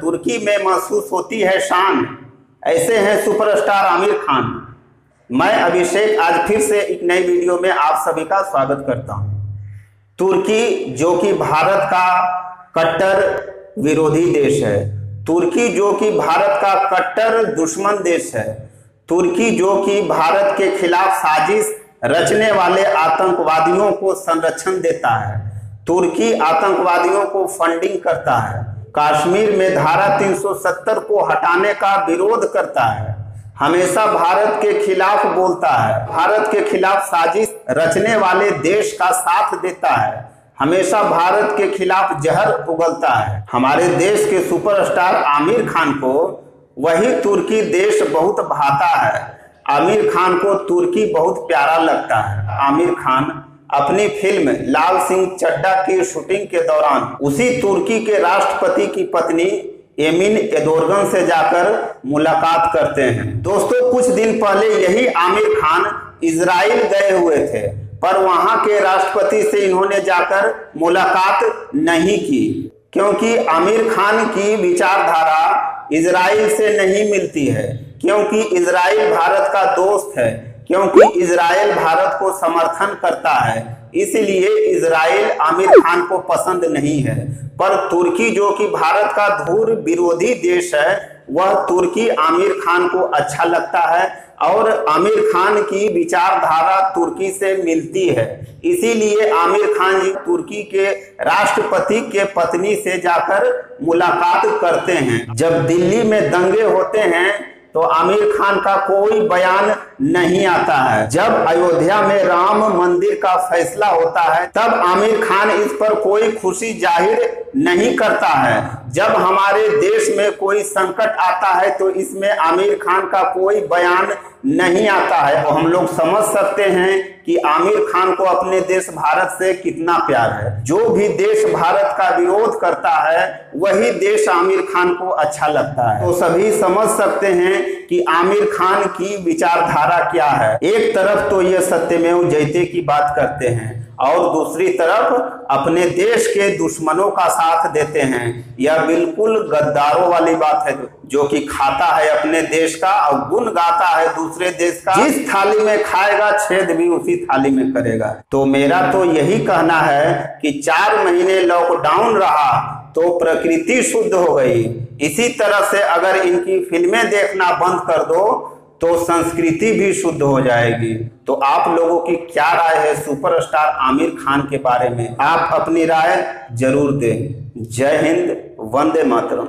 तुर्की में महसूस होती है शान। ऐसे हैं सुपरस्टार आमिर खान। मैं अभिषेक आज फिर से एक नई वीडियो में आप सभी का स्वागत करता हूँ। तुर्की, जो कि भारत का कट्टर विरोधी देश है। तुर्की, जो कि भारत का कट्टर दुश्मन देश है। तुर्की, जो कि भारत के खिलाफ साजिश रचने वाले आतंकवादियों को संरक्षण देता है। तुर्की आतंकवादियों को फंडिंग करता है। कश्मीर में धारा 370 को हटाने का विरोध करता है। हमेशा भारत के खिलाफ बोलता है। भारत के खिलाफ साजिश रचने वाले देश का साथ देता है। हमेशा भारत के खिलाफ जहर उगलता है। हमारे देश के सुपरस्टार आमिर खान को वही तुर्की देश बहुत भाता है। आमिर खान को तुर्की बहुत प्यारा लगता है। आमिर खान अपनी फ़िल्म लाल सिंह चड्डा की शूटिंग के दौरान, उसी तुर्की के राष्ट्रपति की पत्नी एमिन एदोरगन से जाकर मुलाकात करते हैं। दोस्तों, कुछ दिन पहले यही आमिर खान इसराइल गए हुए थे, पर वहाँ के राष्ट्रपति से इन्होंने जाकर मुलाकात नहीं की, क्योंकि आमिर खान की विचारधारा इसराइल से नहीं मिलती है, क्योंकि इसराइल भारत का दोस्त है। क्योंकि इसराइल भारत को समर्थन करता है, इसलिए इसराइल आमिर खान को पसंद नहीं है। पर तुर्की, जो कि भारत का धूर विरोधी देश है, वह तुर्की आमिर खान को अच्छा लगता है और आमिर खान की विचारधारा तुर्की से मिलती है। इसीलिए आमिर खान जी तुर्की के राष्ट्रपति के पत्नी से जाकर मुलाकात करते हैं। जब दिल्ली में दंगे होते हैं तो आमिर खान का कोई बयान नहीं आता है। जब अयोध्या में राम मंदिर का फैसला होता है, तब आमिर खान इस पर कोई खुशी ज़ाहिर नहीं करता है। जब हमारे देश कोई संकट आता है तो इसमें आमिर खान का कोई बयान नहीं आता है। तो हम लोग समझ सकते हैं कि आमिर खान को अपने देश भारत से कितना प्यार है। जो भी देश भारत का विरोध करता है, वही देश आमिर खान को अच्छा लगता है। तो सभी समझ सकते हैं कि आमिर खान की विचारधारा क्या है। एक तरफ़ तो ये सत्यमेव जयते की बात करते हैं और दूसरी तरफ़ अपने देश के दुश्मनों का साथ देते हैं। यह बिल्कुल गद्दारों वाली बात है, जो कि खाता है अपने देश का और गुण गाता है दूसरे देश का। जिस थाली में खाएगा, छेद भी उसी थाली में करेगा। तो मेरा तो यही कहना है कि चार महीने लॉकडाउन रहा तो प्रकृति शुद्ध हो गई। इसी तरह से अगर इनकी फ़िल्में देखना बंद कर दो तो संस्कृति भी शुद्ध हो जाएगी। तो आप लोगों की क्या राय है सुपरस्टार आमिर खान के बारे में? आप अपनी राय ज़रूर दें। जय हिंद, वंदे मातरम।